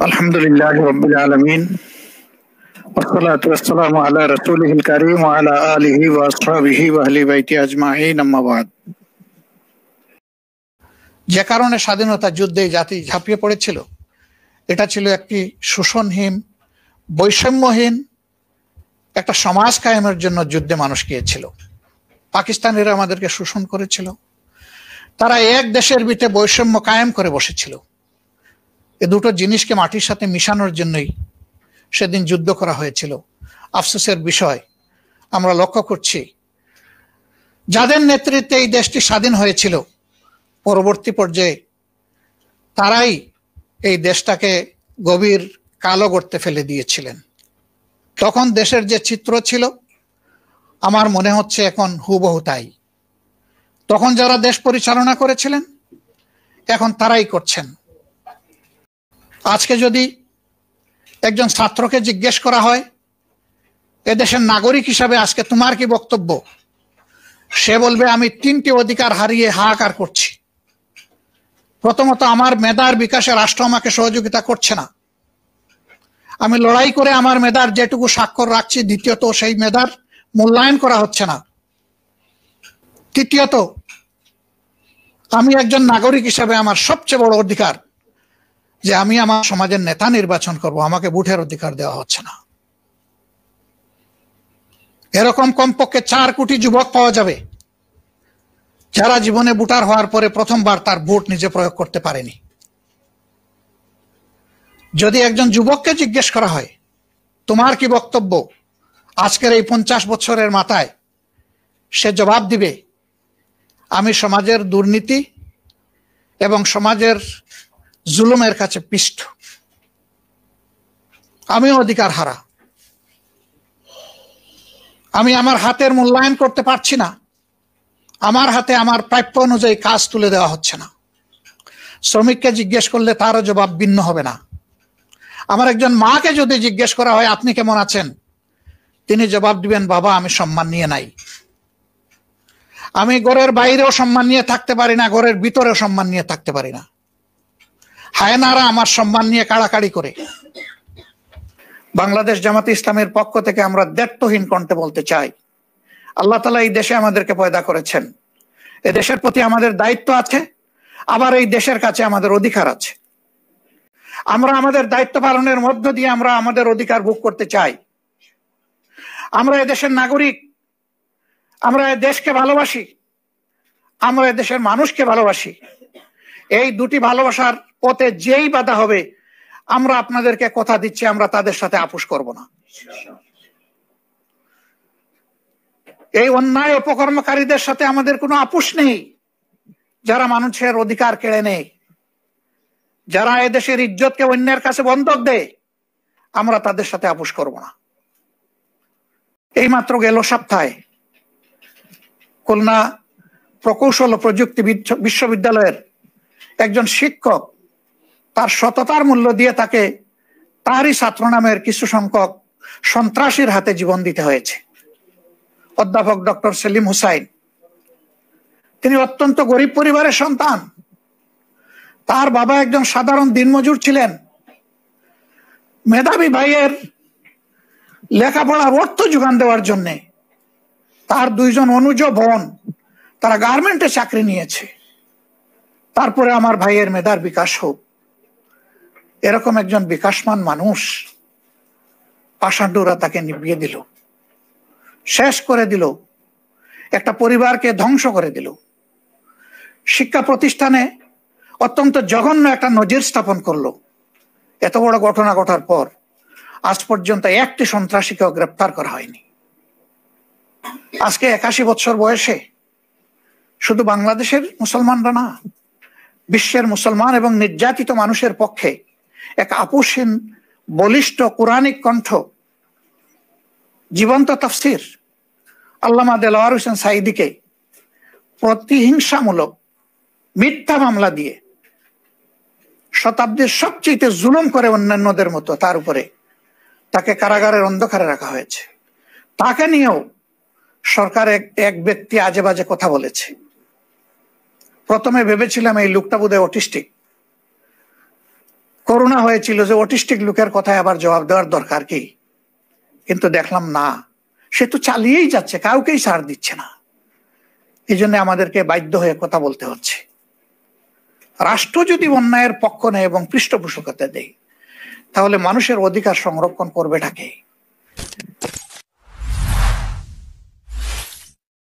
الحمد لله رب العالمين والصلاة والسلام على رسوله الكريم وعلى آله وأصحابه وأهل بيته أجمعين أما بعد যে কারণে স্বাধীনতা যুদ্ধে জাতি ঝাঁপিয়ে পড়েছিল এটা ছিল একটি শোষণহীন বৈষম্যহীন একটা সমাজ কায়েমের জন্য যুদ্ধে মানুষ গিয়েছিল পাকিস্তানিরা আমাদেরকে শোষণ করেছিল তারা এক দেশের ভিতরে বৈষম্য কায়েম করে বসেছিল এ দুটো জিনিসকে মাটির সাথে মিশানোর জন্যই সেদিন যুদ্ধ করা হয়েছিল। আফসোসের বিষয়, আমরা লক্ষ্য করছি, যাদের নেতৃত্বে এই দেশটি স্বাধীন হয়েছিল, পরবর্তী পর্যায়ে তারাই এই দেশটাকে গভীর কালো গর্তে ফেলে দিয়েছিলেন। তখন দেশের যে চিত্র ছিল, আমার মনে হচ্ছে এখন হুবহু তাই। তখন যারা দেশ পরিচালনা করেছিলেন, এখন তারাই করছেন। আজকে যদি একজন ছাত্রকে জিজ্ঞেস করা হয়, এদেশের নাগরিক হিসাবে আজকে তোমার কি বক্তব্য? সে বলবে, আমি তিনটি অধিকার হারিয়ে হাহাকার করছি। প্রথমত, আমার মেধার বিকাশে রাষ্ট্র আমাকে সহযোগিতা করছে না। আমি লড়াই করে আমার মেধার যেটুকু স্বাক্ষর রাখছি, দ্বিতীয়ত সেই মেধার মূল্যায়ন করা হচ্ছে না। তৃতীয়ত, আমি একজন নাগরিক হিসাবে আমার সবচেয়ে বড় অধিকার যে আমি আমার সমাজের নেতা নির্বাচন করব, আমাকে বুথের অধিকার দেওয়া হচ্ছে না। এরকম কমপক্ষে চার কোটি যুবক পাওয়া যাবে, যারা জীবনে বুটার হওয়ার পরে প্রথমবার তার ভোট নিজে প্রয়োগ করতে পারেনি। যদি একজন যুবককে জিজ্ঞেস করা হয়, তোমার কি বক্তব্য? আজকের এই পঞ্চাশ বছরের মাথায় সে জবাব দিবে, আমি সমাজের দুর্নীতি এবং সমাজের জুলুমের কাছে পিষ্ট। আমি অধিকার হারা। আমি আমার হাতের মূল্যায়ন করতে পারছি না। আমার হাতে আমার প্রাপ্য অনুযায়ী কাজ তুলে দেওয়া হচ্ছে না। শ্রমিককে জিজ্ঞেস করলে তারও জবাব ভিন্ন হবে না। আমার একজন মাকে যদি জিজ্ঞেস করা হয়, আপনি কেমন আছেন? তিনি জবাব দিবেন, বাবা, আমি সম্মান নিয়ে নাই। আমি ঘরের বাইরেও সম্মান নিয়ে থাকতে পারি না, ঘরের ভিতরেও সম্মান নিয়ে থাকতে পারি না। হায়নারা আমার সম্মান নিয়ে কাড়াকাড়ি করে। বাংলাদেশ জামাতে ইসলামের পক্ষ থেকে আমরা দ্ব্যর্থহীন কণ্ঠে বলতে চাই, আল্লাহ তালা এই দেশে আমাদেরকে পয়দা করেছেন। এ দেশের প্রতি আমাদের দায়িত্ব আছে, আবার এই দেশের কাছে আমাদের অধিকার আছে। আমরা আমাদের দায়িত্ব পালনের মধ্য দিয়ে আমরা আমাদের অধিকার ভোগ করতে চাই। আমরা দেশের নাগরিক, আমরা এ দেশকে ভালোবাসি, আমরা দেশের মানুষকে ভালোবাসি। এই দুটি ভালোবাসার পথে যেই বাধা হবে, আমরা আপনাদেরকে কথা দিচ্ছি, আমরা তাদের সাথে আপোষ করব না। এই অন্যায় অপকর্মকারীদের সাথে আমাদের কোনো আপোষ নেই। যারা মানুষের অধিকার কেড়ে নেই যারা এদেশের ইজ্জতকে অন্যের কাছে বন্ধক দেয়, আমরা তাদের সাথে আপোষ করব না। এই মাত্র গেল সপ্তাহে খুলনা প্রকৌশল ও প্রযুক্তি বিশ্ববিদ্যালয়ের একজন শিক্ষক তার সততার মূল্য দিয়ে তাকে তারই ছাত্র নামের কিছু সংখ্যক সন্ত্রাসীর হাতে জীবন দিতে হয়েছে। অধ্যাপক ডক্টর সেলিম হুসাইন, তিনি অত্যন্ত গরিব পরিবারের সন্তান। তার বাবা একজন সাধারণ দিনমজুর ছিলেন। মেধাবী ভাইয়ের লেখাপড়ার অর্থ যোগান দেওয়ার জন্য তার দুইজন অনুজ বোন তারা গার্মেন্টে চাকরি নিয়েছে। তারপরে আমার ভাইয়ের মেধার বিকাশ হোক। এরকম একজন বিকাশমান মানুষ পাষাণ্ডরা তাকে নিভিয়ে দিল, শেষ করে দিল, একটা পরিবারকে ধ্বংস করে দিল। শিক্ষা প্রতিষ্ঠানে অত্যন্ত জঘন্য একটা নজির স্থাপন করল। এত বড় ঘটনা ঘটার পর আজ পর্যন্ত একটি সন্ত্রাসীকেও গ্রেপ্তার করা হয়নি। আজকে একাশি বছর বয়সে শুধু বাংলাদেশের মুসলমানরা না, বিশ্বের মুসলমান এবং নির্যাতিত মানুষের পক্ষে এক আপোষহীন বলিষ্ঠ কোরআনিক কণ্ঠ, জীবন্ত তফসির। আল্লামা দেলাওয়ার হোসেন সাইদিকে প্রতিহিংসামূলক মিথ্যা মামলা দিয়ে শতাব্দীর সবচেয়ে জুলুম করে অন্যান্যদের মতো তার উপরে তাকে কারাগারের অন্ধকারে রাখা হয়েছে। তাকে নিয়েও সরকার এক ব্যক্তি আজে বাজে কথা বলেছে। প্রথমে ভেবেছিলাম এই লোকটা বোধহয় অটিস্টিক। করোনা হয়েছিল যে অটিস্টিক লোকের কথায় আবার জবাব দেওয়ার দরকার কি? কিন্তু দেখলাম না। সে তো চালিয়েই যাচ্ছে, কাউকেই সার দিচ্ছে না। এই জন্য আমাদেরকে বাধ্য হয়ে কথা বলতে হচ্ছে। রাষ্ট্র যদি অন্যায়ের পক্ষ নেয় এবং পৃষ্ঠপোষকতা দেয়, তাহলে মানুষের অধিকার সংরক্ষণ করবে করবেটাকে